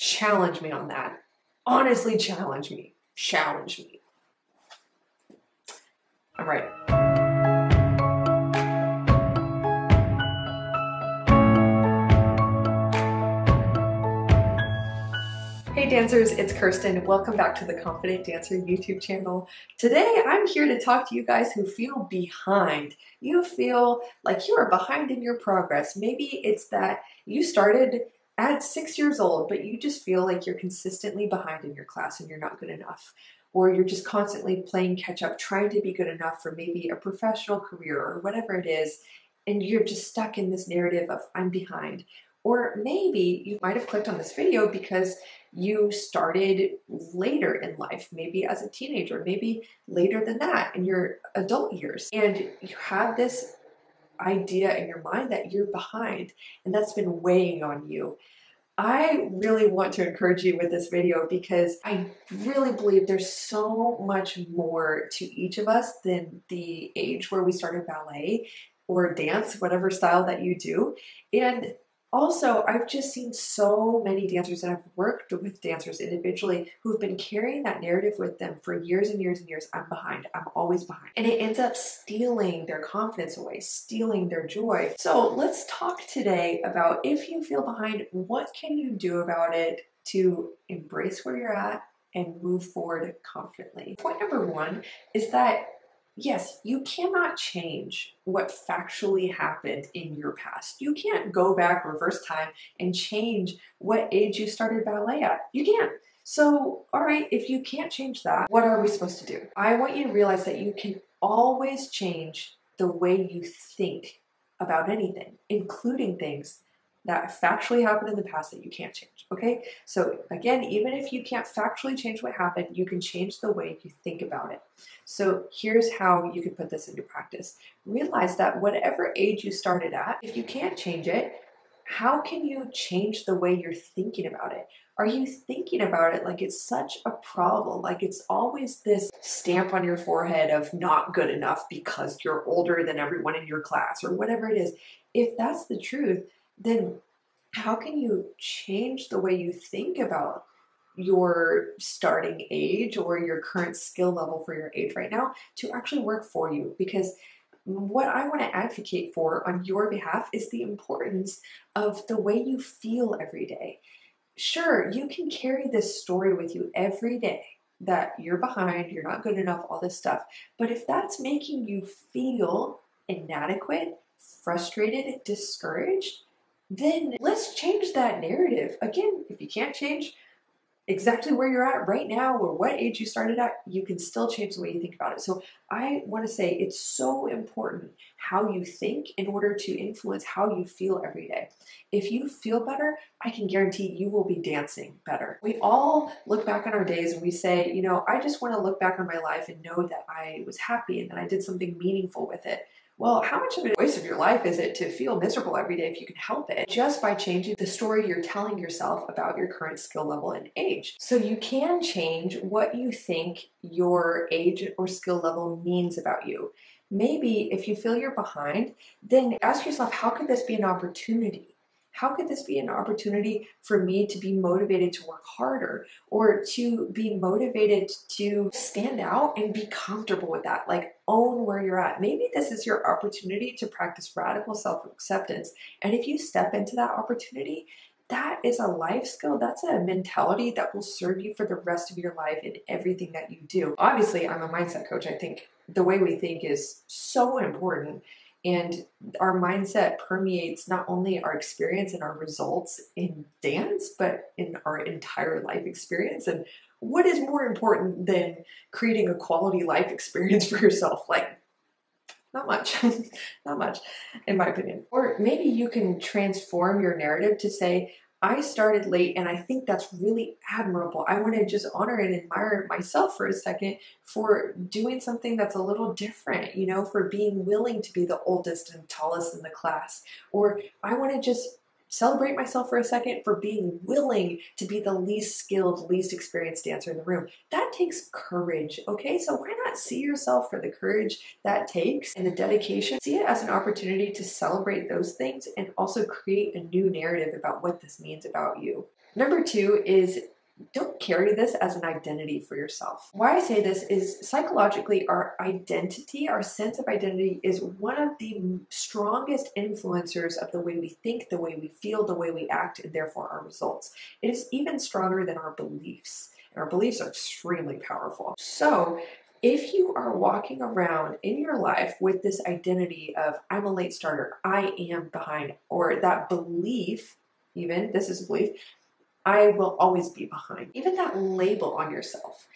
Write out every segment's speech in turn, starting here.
challenge me on that. Honestly, challenge me. Challenge me. I'm right. Hey dancers, it's Kirsten. Welcome back to the Confident Dancer YouTube channel. Today I'm here to talk to you guys who feel behind. You feel like you are behind in your progress. Maybe it's that you started at six years old, but you just feel like you're consistently behind in your class and you're not good enough. Or you're just constantly playing catch up, trying to be good enough for maybe a professional career or whatever it is, and you're just stuck in this narrative of I'm behind. Or maybe you might have clicked on this video because you started later in life, maybe as a teenager, maybe later than that in your adult years. And you have this idea in your mind that you're behind and that's been weighing on you. I really want to encourage you with this video because I really believe there's so much more to each of us than the age where we started ballet or dance, whatever style that you do. And also, I've just seen so many dancers and I've worked with dancers individually who've been carrying that narrative with them for years and years and years. I'm behind. I'm always behind. And it ends up stealing their confidence away, stealing their joy. So let's talk today about if you feel behind, what can you do about it to embrace where you're at and move forward confidently? Point number one is that yes, you cannot change what factually happened in your past. You can't go back, reverse time, and change what age you started ballet at. You can't. So, all right, if you can't change that, what are we supposed to do? I want you to realize that you can always change the way you think about anything, including things that factually happened in the past that you can't change. Okay? So, again, even if you can't factually change what happened, you can change the way you think about it. So, here's how you can put this into practice. Realize that whatever age you started at, if you can't change it, how can you change the way you're thinking about it? Are you thinking about it like it's such a problem? Like it's always this stamp on your forehead of not good enough because you're older than everyone in your class or whatever it is. If that's the truth, then how can you change the way you think about your starting age or your current skill level for your age right now to actually work for you? Because what I want to advocate for on your behalf is the importance of the way you feel every day. Sure, you can carry this story with you every day that you're behind, you're not good enough, all this stuff. But if that's making you feel inadequate, frustrated, discouraged, then let's change that narrative. Again, if you can't change exactly where you're at right now or what age you started at, you can still change the way you think about it. So I want to say it's so important how you think in order to influence how you feel every day. If you feel better, I can guarantee you will be dancing better. We all look back on our days and we say, you know, I just want to look back on my life and know that I was happy and that I did something meaningful with it. Well, how much of a waste of your life is it to feel miserable every day if you can help it? Just by changing the story you're telling yourself about your current skill level and age. So you can change what you think your age or skill level means about you. Maybe if you feel you're behind, then ask yourself, how could this be an opportunity? How could this be an opportunity for me to be motivated to work harder or to be motivated to stand out and be comfortable with that? Like, own where you're at. Maybe this is your opportunity to practice radical self acceptance. And if you step into that opportunity, that is a life skill. That's a mentality that will serve you for the rest of your life in everything that you do. Obviously, I'm a mindset coach. I think the way we think is so important. And our mindset permeates not only our experience and our results in dance, but in our entire life experience. And what is more important than creating a quality life experience for yourself? Like, not much, not much, in my opinion. Or maybe you can transform your narrative to say, I started late and I think that's really admirable. I want to just honor and admire myself for a second for doing something that's a little different, you know, for being willing to be the oldest and tallest in the class. Or I want to just celebrate myself for a second for being willing to be the least skilled, least experienced dancer in the room. That takes courage, okay? So why not see yourself for the courage that takes and the dedication? See it as an opportunity to celebrate those things and also create a new narrative about what this means about you. Number two is don't carry this as an identity for yourself. Why I say this is psychologically, our identity, our sense of identity, is one of the strongest influencers of the way we think, the way we feel, the way we act, and therefore our results. It is even stronger than our beliefs. And our beliefs are extremely powerful. So, if you are walking around in your life with this identity of I'm a late starter, I am behind, or that belief, even this is a belief, I will always be behind. Even that label on yourself,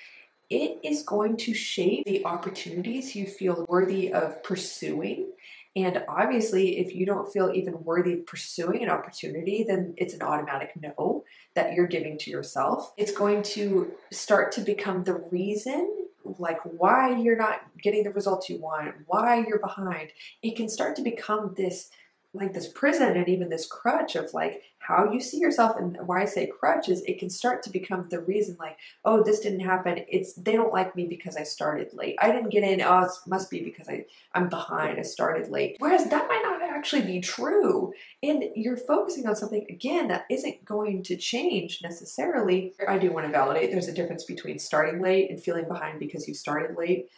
it is going to shape the opportunities you feel worthy of pursuing. And obviously, if you don't feel even worthy of pursuing an opportunity, then it's an automatic no that you're giving to yourself. It's going to start to become the reason like why you're not getting the results you want, why you're behind. It can start to become this like this prison and even this crutch of like how you see yourself and why I say crutch is it can start to become the reason like oh this didn't happen. It's they don't like me because I started late. I didn't get in. Oh it must be because I I'm behind. I started late. Whereas that might not actually be true. And you're focusing on something again that isn't going to change necessarily. I do want to validate there's a difference between starting late and feeling behind because you started late.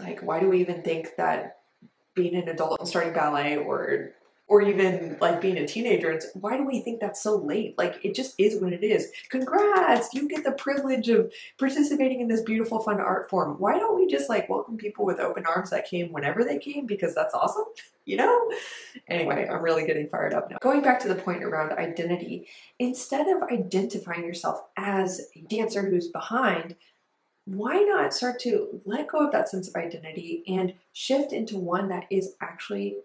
Like why do we even think that being an adult and starting ballet or or even like being a teenager it's why do we think that's so late? Like it just is what it is. Congrats! You get the privilege of participating in this beautiful fun art form. Why don't we just like welcome people with open arms that came whenever they came? Because that's awesome you know? Anyway i'm really getting fired up now. Going back to the point around identity instead of identifying yourself as a dancer who's behind why not start to let go of that sense of identity and shift into one that is actually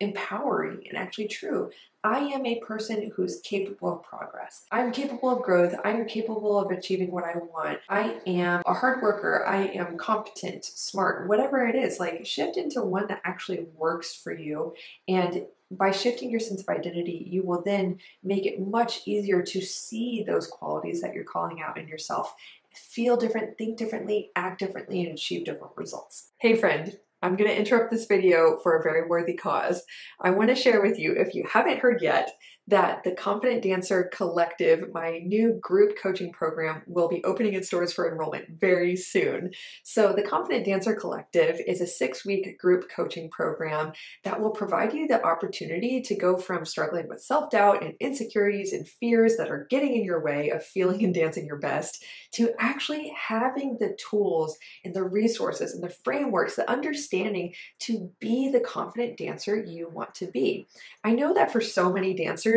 empowering and actually true. I am a person who's capable of progress. I'm capable of growth. I'm capable of achieving what I want. I am a hard worker. I am competent, smart, whatever it is. Like shift into one that actually works for you. And by shifting your sense of identity, you will then make it much easier to see those qualities that you're calling out in yourself feel different, think differently, act differently, and achieve different results. Hey friend, I'm going to interrupt this video for a very worthy cause. I want to share with you, if you haven't heard yet, that the Confident Dancer Collective, my new group coaching program, will be opening its doors for enrollment very soon. So, the Confident Dancer Collective is a six week group coaching program that will provide you the opportunity to go from struggling with self doubt and insecurities and fears that are getting in your way of feeling and dancing your best to actually having the tools and the resources and the frameworks, the understanding to be the confident dancer you want to be. I know that for so many dancers,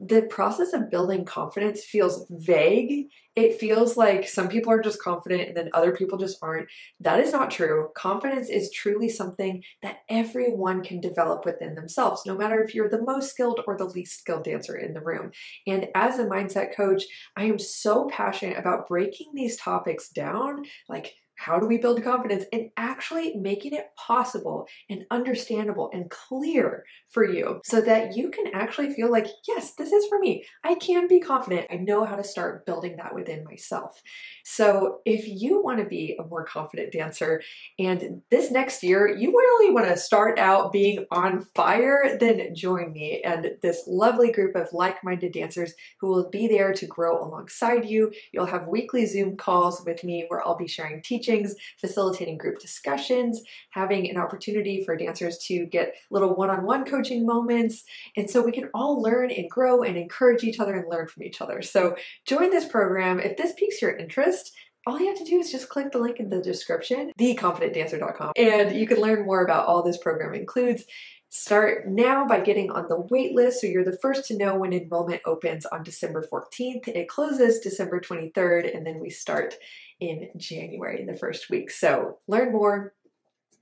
the process of building confidence feels vague. It feels like some people are just confident and then other people just aren't. That is not true. Confidence is truly something that everyone can develop within themselves, no matter if you're the most skilled or the least skilled dancer in the room. And as a mindset coach, I am so passionate about breaking these topics down, like how do we build confidence and actually making it possible and understandable and clear for you so that you can actually feel like, yes, this is for me. I can be confident. I know how to start building that within myself. So if you want to be a more confident dancer and this next year you really want to start out being on fire, then join me and this lovely group of like-minded dancers who will be there to grow alongside you. You'll have weekly Zoom calls with me where I'll be sharing teaching teachings, facilitating group discussions, having an opportunity for dancers to get little one-on-one coaching moments. And so we can all learn and grow and encourage each other and learn from each other. So join this program. If this piques your interest, all you have to do is just click the link in the description, theconfidentdancer.com, and you can learn more about all this program includes. Start now by getting on the wait list so you're the first to know when enrollment opens on December 14th. It closes December 23rd, and then we start in January, in the first week. So learn more,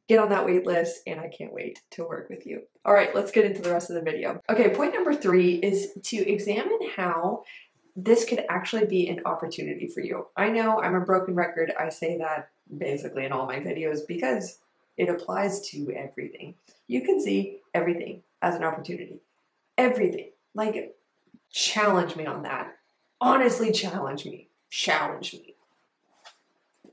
get on that wait list, and I can't wait to work with you. All right, let's get into the rest of the video. Okay, point number three is to examine how this could actually be an opportunity for you. I know I'm a broken record. I say that basically in all my videos because it applies to everything. You can see everything as an opportunity. Everything. Like, challenge me on that. Honestly, challenge me. Challenge me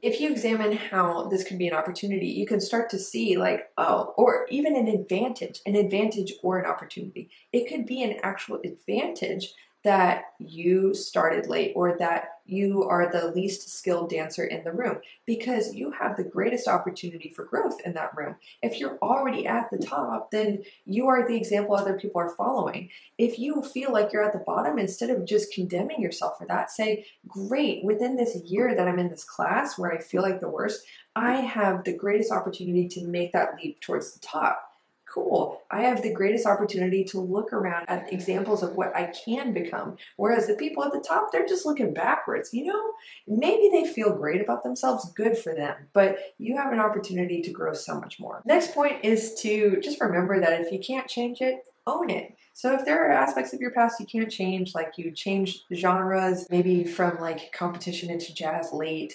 if you examine how this can be an opportunity, you can start to see like, oh, or even an advantage, an advantage or an opportunity. It could be an actual advantage that you started late or that you are the least skilled dancer in the room because you have the greatest opportunity for growth in that room. If you're already at the top, then you are the example other people are following. If you feel like you're at the bottom, instead of just condemning yourself for that, say, Great, within this year that I'm in this class where I feel like the worst, I have the greatest opportunity to make that leap towards the top cool, I have the greatest opportunity to look around at examples of what I can become. Whereas the people at the top, they're just looking backwards. You know, maybe they feel great about themselves, good for them, but you have an opportunity to grow so much more. Next point is to just remember that if you can't change it, own it. So if there are aspects of your past you can't change, like you changed genres, maybe from like competition into jazz late,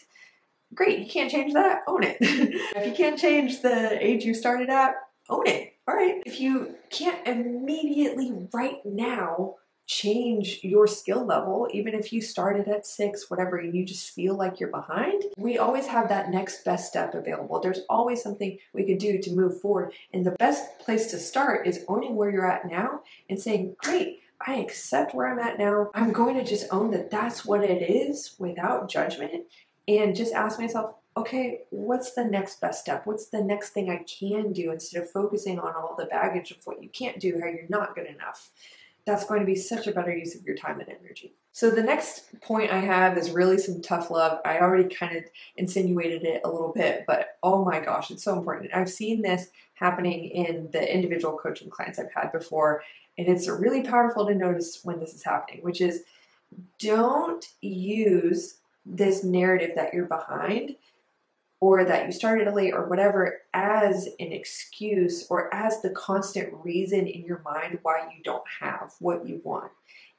great, you can't change that, own it. if you can't change the age you started at, own it. All right. If you can't immediately right now change your skill level, even if you started at six, whatever, and you just feel like you're behind, we always have that next best step available. There's always something we can do to move forward. And the best place to start is owning where you're at now and saying, great, I accept where I'm at now. I'm going to just own that that's what it is without judgment and just ask myself, okay, what's the next best step? What's the next thing I can do instead of focusing on all the baggage of what you can't do, how you're not good enough? That's going to be such a better use of your time and energy. So, the next point I have is really some tough love. I already kind of insinuated it a little bit, but oh my gosh, it's so important. I've seen this happening in the individual coaching clients I've had before, and it's really powerful to notice when this is happening, which is don't use this narrative that you're behind or that you started late or whatever as an excuse or as the constant reason in your mind why you don't have what you want.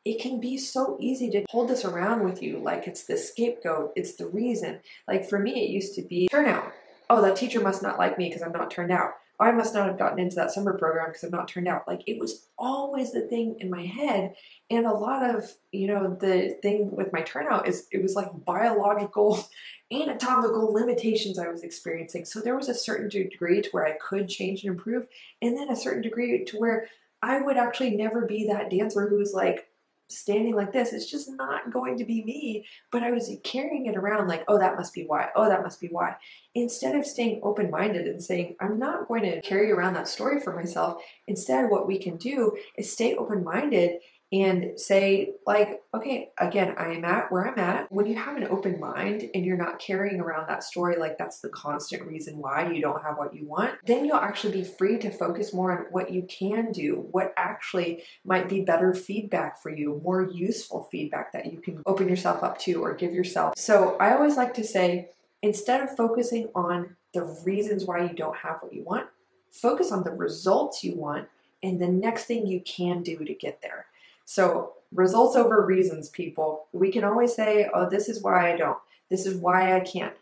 It can be so easy to hold this around with you like it's the scapegoat, it's the reason. Like for me, it used to be turnout. Oh, that teacher must not like me because I'm not turned out. I must not have gotten into that summer program because I'm not turned out. Like it was always the thing in my head. And a lot of, you know, the thing with my turnout is it was like biological, anatomical limitations I was experiencing. So there was a certain degree to where I could change and improve, and then a certain degree to where I would actually never be that dancer who was like, standing like this. It's just not going to be me. But I was carrying it around like, oh, that must be why. Oh, that must be why. Instead of staying open minded and saying, I'm not going to carry around that story for myself, instead, what we can do is stay open minded and say like okay again i am at where i'm at. When you have an open mind and you're not carrying around that story like that's the constant reason why you don't have what you want then you'll actually be free to focus more on what you can do what actually might be better feedback for you more useful feedback that you can open yourself up to or give yourself. So i always like to say instead of focusing on the reasons why you don't have what you want focus on the results you want and the next thing you can do to get there so results over reasons, people. We can always say, oh, this is why I don't. This is why I can't.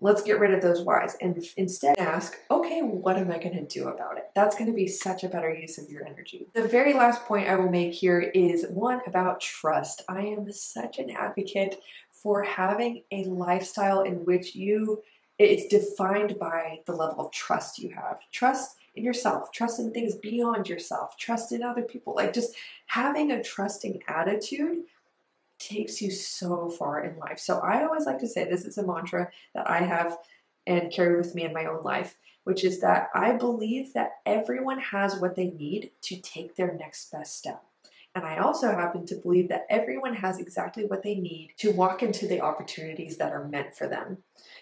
Let's get rid of those whys and instead ask, okay, what am I going to do about it? That's going to be such a better use of your energy. The very last point I will make here is one about trust. I am such an advocate for having a lifestyle in which you it's defined by the level of trust you have. Trust in yourself, trust in things beyond yourself, trust in other people. Like just having a trusting attitude takes you so far in life. So I always like to say this is a mantra that I have and carry with me in my own life, which is that I believe that everyone has what they need to take their next best step. And I also happen to believe that everyone has exactly what they need to walk into the opportunities that are meant for them.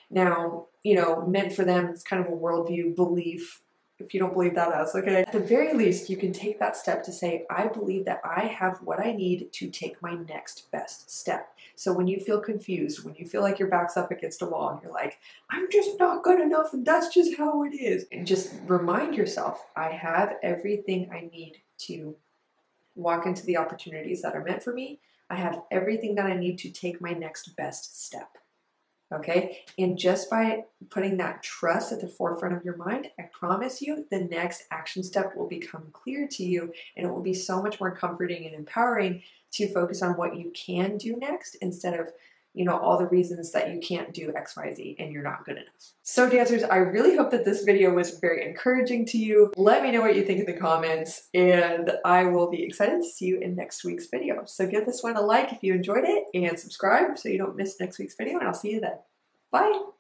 Now, you know, meant for them is kind of a worldview belief if you don't believe that as, okay? At the very least, you can take that step to say, I believe that I have what I need to take my next best step. So when you feel confused, when you feel like your back's up against a wall and you're like, I'm just not good enough and that's just how it is, and just remind yourself, I have everything I need to walk into the opportunities that are meant for me. I have everything that I need to take my next best step. Okay, and just by putting that trust at the forefront of your mind, I promise you the next action step will become clear to you and it will be so much more comforting and empowering to focus on what you can do next instead of you know, all the reasons that you can't do XYZ and you're not good enough. So dancers, I really hope that this video was very encouraging to you. Let me know what you think in the comments and I will be excited to see you in next week's video. So give this one a like if you enjoyed it and subscribe so you don't miss next week's video and I'll see you then. Bye!